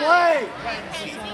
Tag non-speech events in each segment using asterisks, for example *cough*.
play.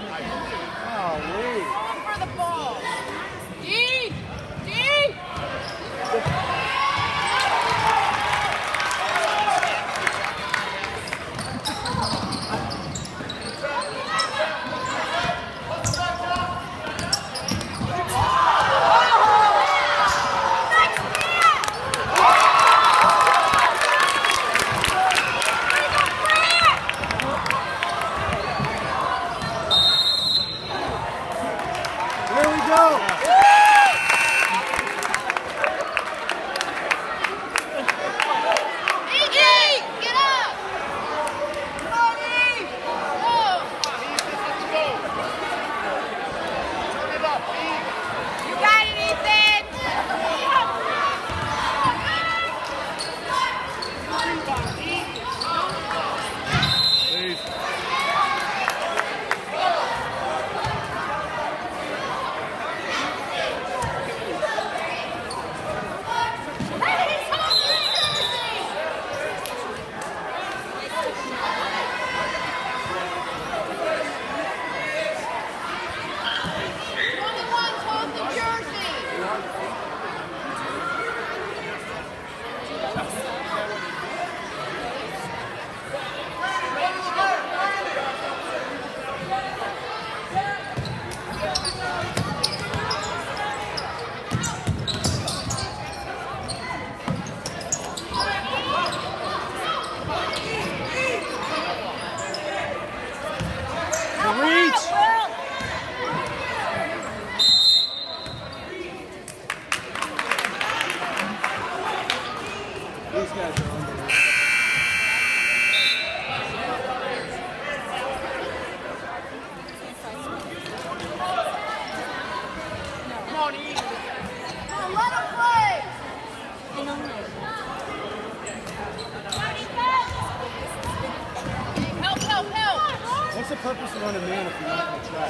purpose of running man if you're not going to try?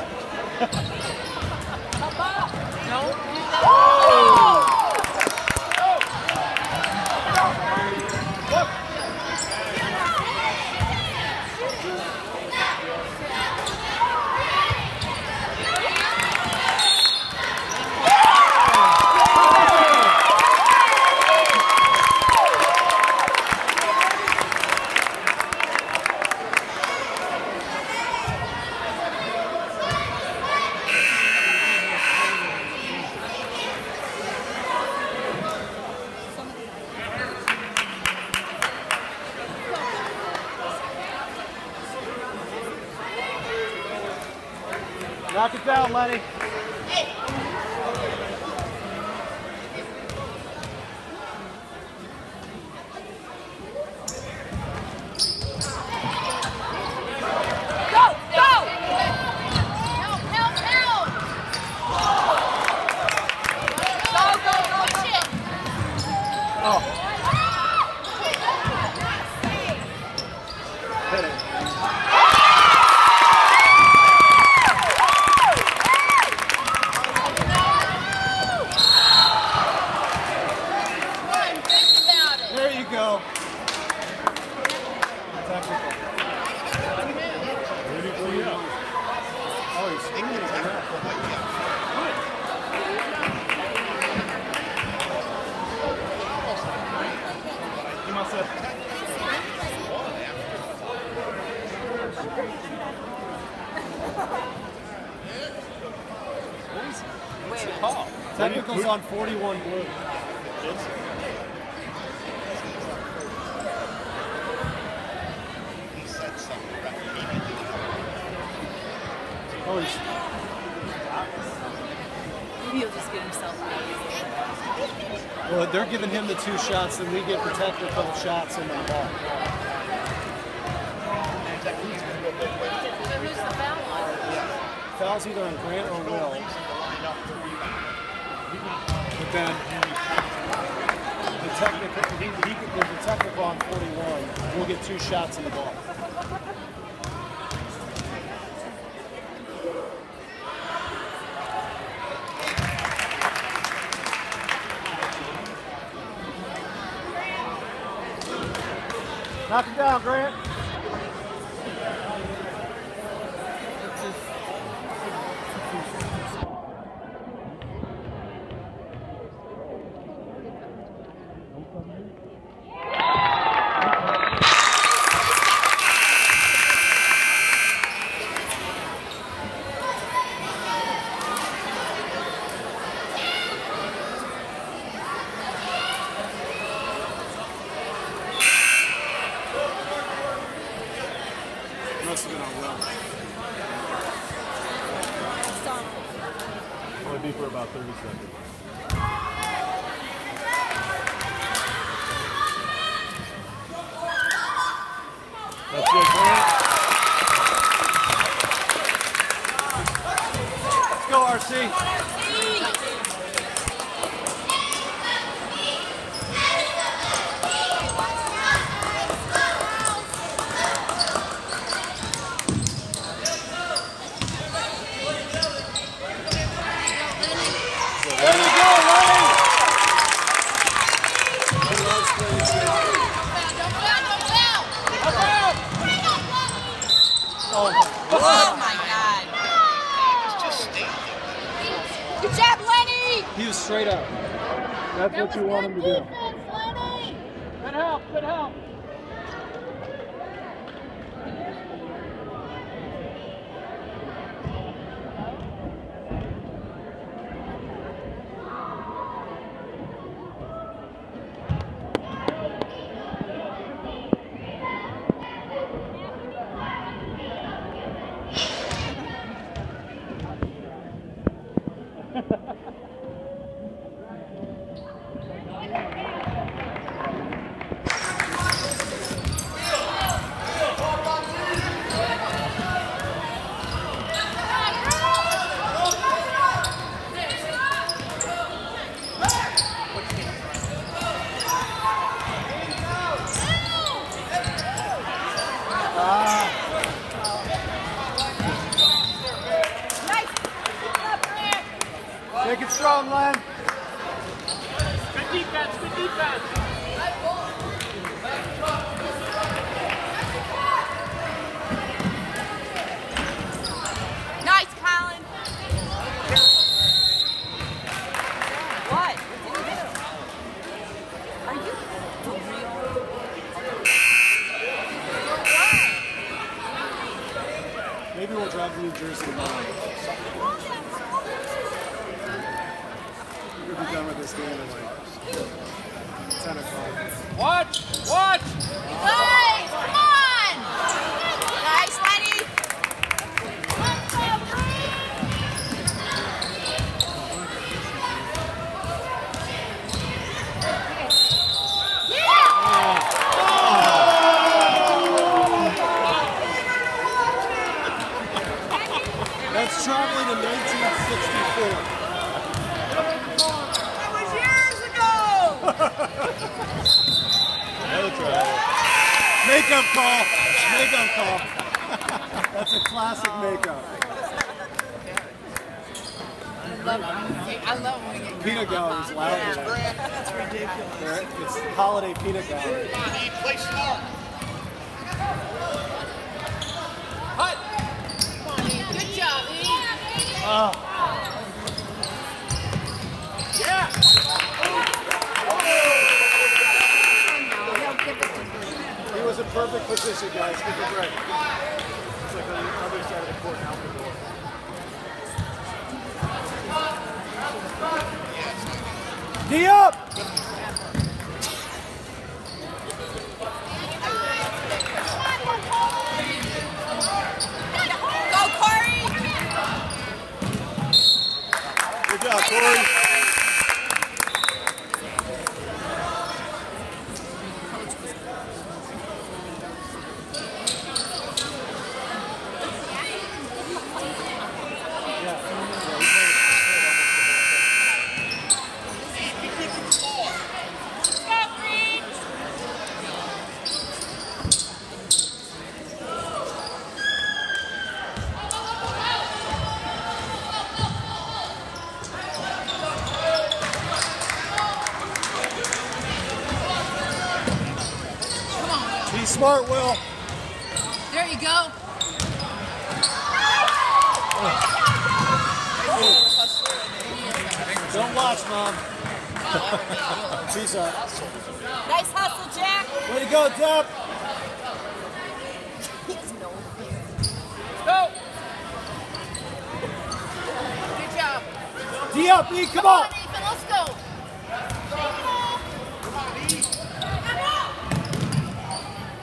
No. Knock it down, Lenny. Technicals on 41 blue. Oh, he's... Maybe he'll just get himself out. Well, they're giving him the two shots, and we get protected for the shots in the ball. Fouls either on Grant or Will. But then the technical, he, he, there's a technical on 41. We'll get two shots in the ball. Knock it down, Grant. Sim. Straight up. That's what you want him to do. Good defense, good defense. Nice, Colin! What? What did you do? Are you for real? Maybe we'll drive to New Jersey tomorrow. We'll be done with this game in like 10 o'clock. Watch, watch. Ah! Guys, come on! Nice, Lenny! That's traveling to 1964. That was years ago! Another travel. Makeup call. Makeup call. That's a classic makeup. I love it. I love when we get Peanut gallery is loud today. That's ridiculous. It's holiday peanut gallery. Cut. Good job, E. Oh, ah Yeah. he was in perfect position, guys. Give it break. It's like on the other side of the court the door. Knee up! Go, Corey! job, Corey. Go, Green! Be smart, Will. There you go. Don't watch, Mom. *laughs* She's up. Nice hustle, Jack. Way to go, Deb. Go. Good job. D up, E, come on let's go.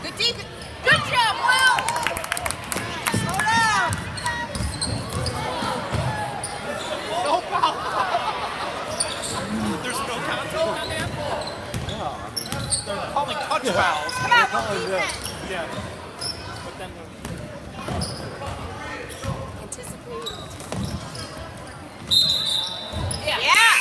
Good defense. Good job, Will. Slow down. No foul. There's no count on that. They're calling touch fouls. Come on, yeah. Yeah. But then Yeah. Yeah.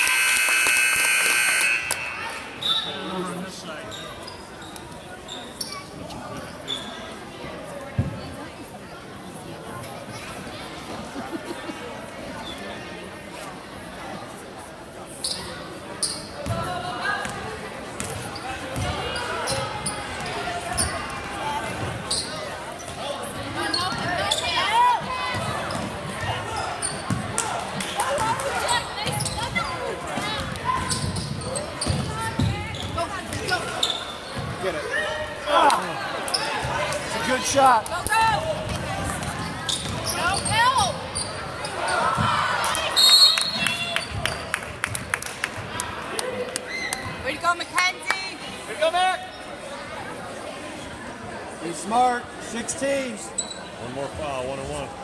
Get it. Ah. It's a good shot. Go, go! Go, help! Way to go, Mackenzie! Here you go, Mac. Be smart. 16s. One more foul, one and one.